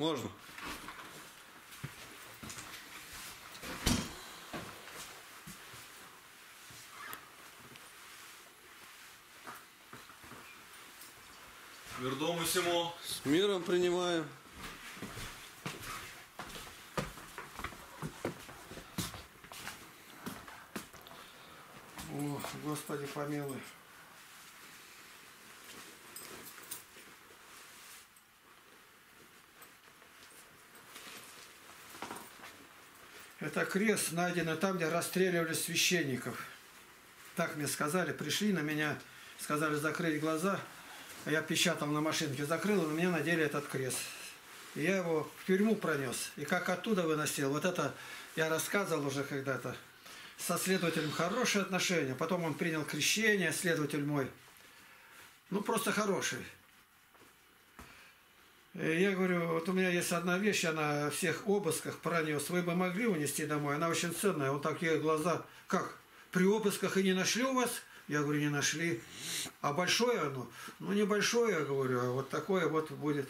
Можно? Вердому всему. С миром принимаю. О, Господи, помилуй. Это крест найден там, где расстреливали священников. Так мне сказали, пришли на меня, сказали закрыть глаза. Я печатал на машинке, закрыл, и на меня надели этот крест. И я его в тюрьму пронес. И как оттуда выносил, вот это я рассказывал уже когда-то. Со следователем хорошие отношения. Потом он принял крещение, следователь мой. Ну, просто хороший. И я говорю, вот у меня есть одна вещь, я на всех обысках пронес. Вы бы могли унести домой? Она очень ценная. Вот такие глаза. Как? При обысках и не нашли у вас? Я говорю, не нашли. А большое оно? Ну, небольшое, я говорю, а вот такое вот будет.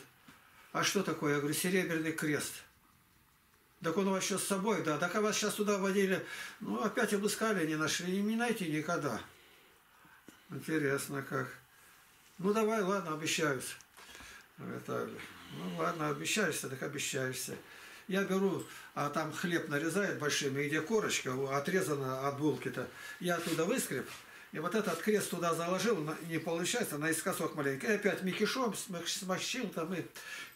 А что такое? Я говорю, серебряный крест. Так он у вас сейчас с собой, да. Так а вас сейчас туда водили. Ну, опять обыскали, не нашли. Не найти никогда. Интересно как. Ну, давай, ладно, обещаюсь. Это, ну, ладно, обещаешься, так обещаешься. Я беру, а там хлеб нарезает большими, и где корочка отрезана от булки-то. Я оттуда выскреб, и вот этот крест туда заложил, не получается, наискосок маленький. И опять микишом смощил там. И,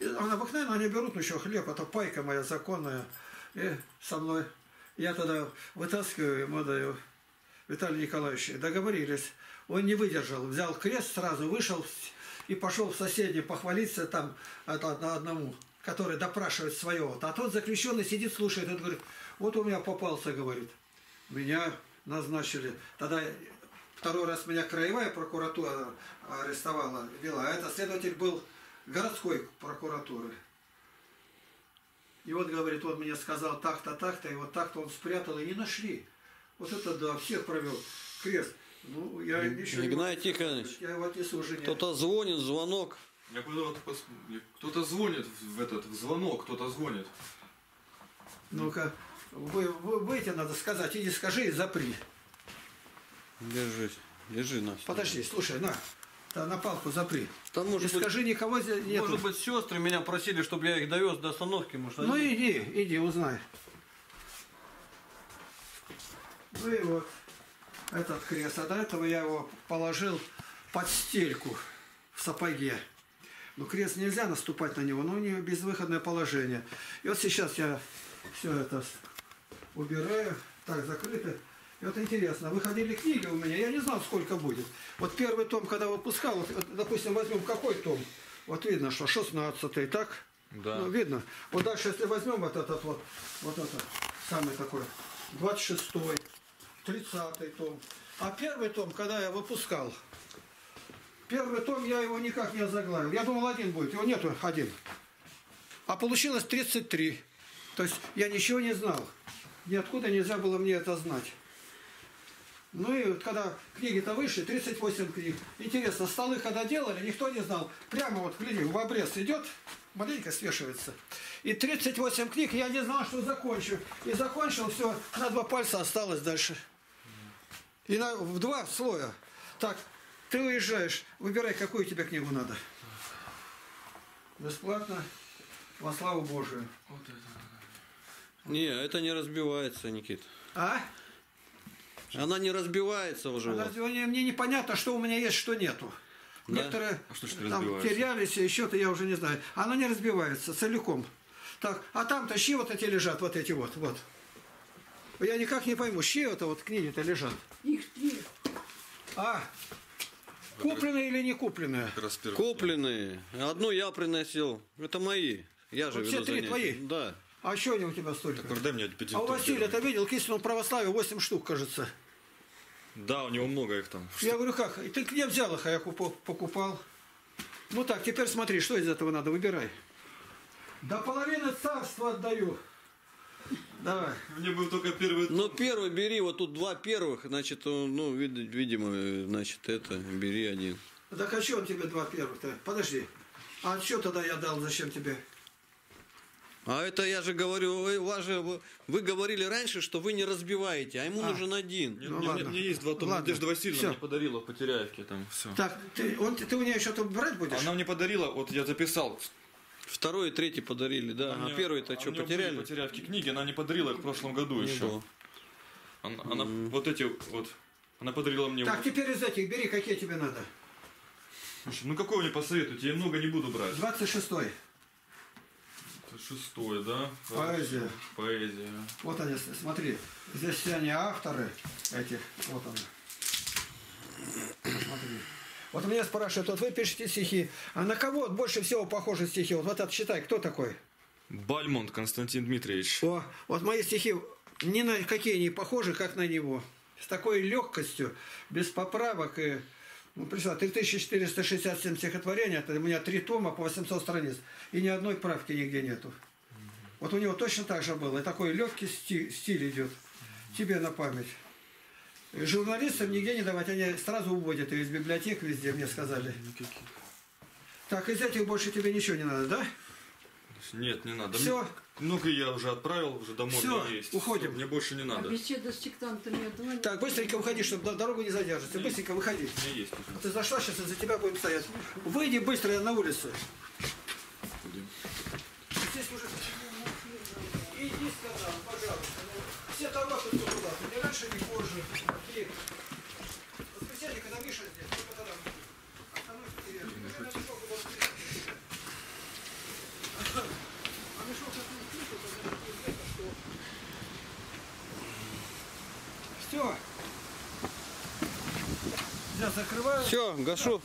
и обыкновенно они берут еще хлеб, это пайка моя законная. И со мной. Я тогда вытаскиваю, ему даю. Виталий Николаевич, договорились. Он не выдержал, взял крест сразу, вышел и пошел в соседний похвалиться там это, одному, который допрашивает своего. А тот заключенный сидит, слушает, и говорит, вот у меня попался, говорит. Меня назначили. Тогда Второй раз меня краевая прокуратура арестовала, вела. А этот следователь был городской прокуратуры. И вот, говорит, он мне сказал так-то, так-то, и вот так-то он спрятал, и не нашли. Вот это да, всех провел. Крест. Ну, я еще... Игнай Тихонович, я кто-то звонит, звонок. Я вот пос- Кто-то звонит в этот в звонок, кто-то звонит. Ну-ка, вы, вы, выйти надо сказать, иди скажи и запри. Держись, держи нас. Подожди, слушай, на, да, на палку запри. Там И может быть, скажи, никого здесь нету. может быть сестры меня просили, чтобы я их довез до остановки, может Ну они- иди, иди, узнай. Ну и вот этот крест. А до этого я его положил под стельку в сапоге. Но крест нельзя наступать на него, но у него безвыходное положение. И вот сейчас я все это убираю. Так, закрыто. И вот интересно, выходили книги у меня, я не знал, сколько будет. Вот первый том, когда выпускал, вот, допустим, возьмем какой том? Вот видно, что 16 так? Да. Ну, видно. Вот дальше, если возьмем вот этот вот, вот этот самый такой, 26-й, 30-й том. А первый том, когда я выпускал, первый том я его никак не озаглавил. Я думал, один будет, его нету один. А получилось 33. То есть я ничего не знал. Ниоткуда нельзя было мне это знать. Ну и вот когда книги-то вышли, 38 книг. Интересно, столы когда делали, никто не знал. Прямо вот, гляди, в обрез идет, маленько свешивается. И 38 книг, я не знал, что закончу. И закончил, все, на два пальца осталось дальше. И на, в два слоя. Так, ты уезжаешь, выбирай, какую тебе книгу надо. Бесплатно, во славу Божию. Не, это не разбивается, Никит. А? Она не разбивается уже. вот. Разве мне, мне непонятно, что у меня есть, что нету. Да? Некоторые А что не там терялись, еще-то я уже не знаю. Она не разбивается целиком. Так, а там-то щи вот эти лежат, вот эти вот, вот. Я никак не пойму, щи это вот книги-то лежат. Их три. А, купленные или не купленные? Купленные. Одну я приносил. Это мои. Я же Вот веду все три занятия. твои? Да. А что они у тебя столько? Так, дай мне А у Василия, ты видел, к истинному православию 8 штук, кажется. Да, у него много их там. Я говорю, как? И ты где взял их, а я покупал. Ну так, теперь смотри, что из этого надо, выбирай. До половины царства отдаю. Давай. Мне был только первый. Ну, первый бери, вот тут два первых, значит, ну, вид- видимо, э, значит, это, бери один. Так а что он тебе два первых-то? Подожди. А что тогда я дал, зачем тебе? А это я же говорю, вы, вас же, вы, говорили раньше, что вы не разбиваете, а ему А. нужен один. Нет, Ну меня- ладно. у меня есть два тома. Ладно. Надежда Васильевна Всё. мне подарила в Потеряевке там все. Так, ты, он, ты у нее что-то брать будешь? Она мне подарила, вот я записал. Второй и третий подарили, да. Она А мне- первый-то а что, потеряли? Потеряевки книги, она не подарила их в прошлом году Не еще. было. Она, она вот эти вот, она подарила мне. Так, вот. теперь из этих бери, какие тебе надо. Слушай, ну какой мне посоветуете? Я много не буду брать. 26-й. Это Шестое, да? Поэзия. Поэзия. Вот они, смотри. Здесь все они авторы этих. Вот они. Вот меня спрашивают, вот вы пишете стихи, а на кого больше всего похожи стихи? Вот, вот это считай, кто такой? Бальмонт Константин Дмитриевич. О, вот мои стихи ни на какие не похожи, как на него. С такой легкостью, без поправок и... Ну, представь, 3467 стихотворений, это у меня три тома по 800 страниц, и ни одной правки нигде нету. Вот у него точно так же было, и такой легкий стиль, стиль идет. Тебе на память. Журналистам нигде не давать, они сразу уводят из библиотек везде, мне сказали. Никаких. Так, из этих больше тебе ничего не надо, да? Нет, не надо. Всё. Мне- Ну-ка я уже отправил, уже домой Всё, мне есть. уходим. Всё, Мне больше не А надо. беседа с сектантами ну, Так, быстренько выходи, чтобы дорогу не задерживаться. Быстренько выходи. У меня есть. Ты зашла, сейчас за тебя будем стоять. Выйди быстро на улицу. Ходим. Здесь уже... Иди, сказал, пожалуйста. Ну, Все товары тут туда. Не раньше, не позже. И... Воскресенье, когда Миша здесь, только тогда. Остановись, привет. Ну, мешок его встретить. А мешок как не встретил, тогда неизвестно, что... Все. Гашу.